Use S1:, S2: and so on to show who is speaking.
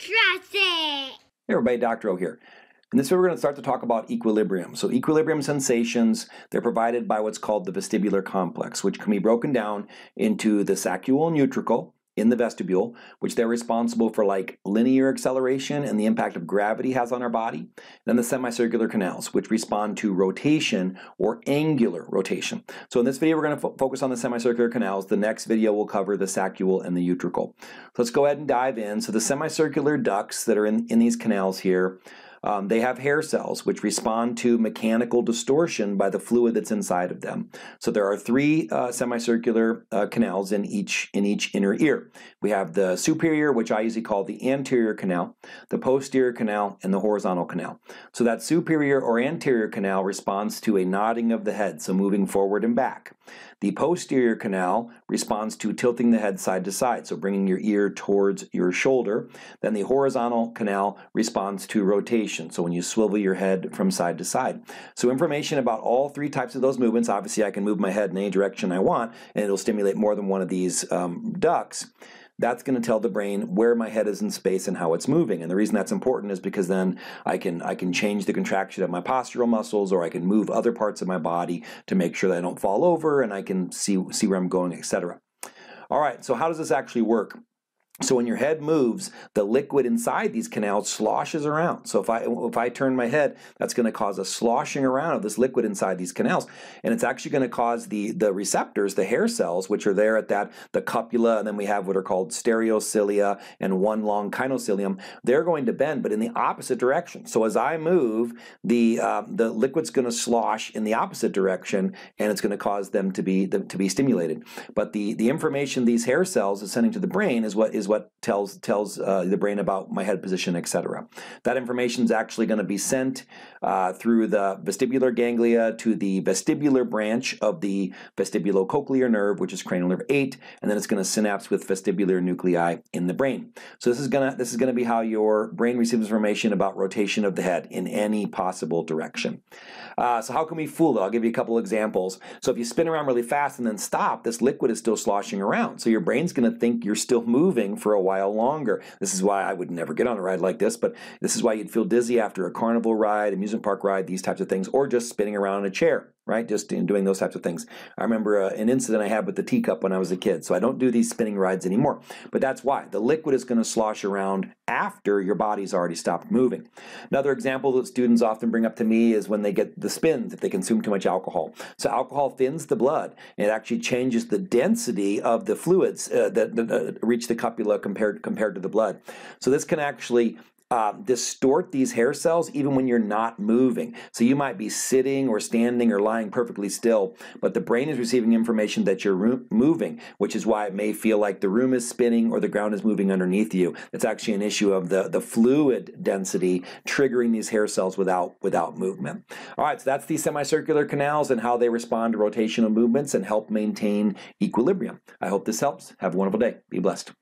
S1: It!
S2: Hey everybody, Dr. O here. In this video we're going to start to talk about equilibrium. So equilibrium sensations, they're provided by what's called the vestibular complex, which can be broken down into the saccule and utricle, in the vestibule, which they're responsible for like linear acceleration and the impact of gravity has on our body. Then the semicircular canals, which respond to rotation or angular rotation. So in this video, we're going to fo focus on the semicircular canals. The next video will cover the saccule and the utricle. So let's go ahead and dive in. So the semicircular ducts that are in, in these canals here, um, they have hair cells which respond to mechanical distortion by the fluid that's inside of them. So there are three uh, semicircular uh, canals in each in each inner ear. We have the superior, which I usually call the anterior canal, the posterior canal, and the horizontal canal. So that superior or anterior canal responds to a nodding of the head, so moving forward and back. The posterior canal responds to tilting the head side to side, so bringing your ear towards your shoulder. Then the horizontal canal responds to rotation, so when you swivel your head from side to side. So information about all three types of those movements, obviously I can move my head in any direction I want, and it'll stimulate more than one of these um, ducts that's going to tell the brain where my head is in space and how it's moving. And the reason that's important is because then I can I can change the contraction of my postural muscles or I can move other parts of my body to make sure that I don't fall over and I can see see where I'm going, etc. All right, so how does this actually work? So when your head moves, the liquid inside these canals sloshes around. So if I if I turn my head, that's going to cause a sloshing around of this liquid inside these canals, and it's actually going to cause the the receptors, the hair cells, which are there at that the cupula, and then we have what are called stereocilia and one long kinocilium. They're going to bend, but in the opposite direction. So as I move, the um, the liquid's going to slosh in the opposite direction, and it's going to cause them to be to be stimulated. But the the information these hair cells are sending to the brain is what is what tells tells uh, the brain about my head position, etc. That information is actually going to be sent uh, through the vestibular ganglia to the vestibular branch of the vestibulocochlear nerve, which is cranial nerve 8, and then it's going to synapse with vestibular nuclei in the brain. So this is going to this is to be how your brain receives information about rotation of the head in any possible direction. Uh, so how can we fool it? I'll give you a couple examples. So if you spin around really fast and then stop, this liquid is still sloshing around. So your brain's going to think you're still moving for a while longer. This is why I would never get on a ride like this, but this is why you'd feel dizzy after a carnival ride, amusement park ride, these types of things, or just spinning around in a chair right? Just in doing those types of things. I remember uh, an incident I had with the teacup when I was a kid, so I don't do these spinning rides anymore. But that's why. The liquid is going to slosh around after your body's already stopped moving. Another example that students often bring up to me is when they get the spins if they consume too much alcohol. So alcohol thins the blood, it actually changes the density of the fluids uh, that, that uh, reach the cupula compared, compared to the blood. So this can actually um, distort these hair cells even when you're not moving. So you might be sitting or standing or lying perfectly still, but the brain is receiving information that you're moving, which is why it may feel like the room is spinning or the ground is moving underneath you. It's actually an issue of the, the fluid density triggering these hair cells without, without movement. All right, so that's the semicircular canals and how they respond to rotational movements and help maintain equilibrium. I hope this helps. Have a wonderful day. Be blessed.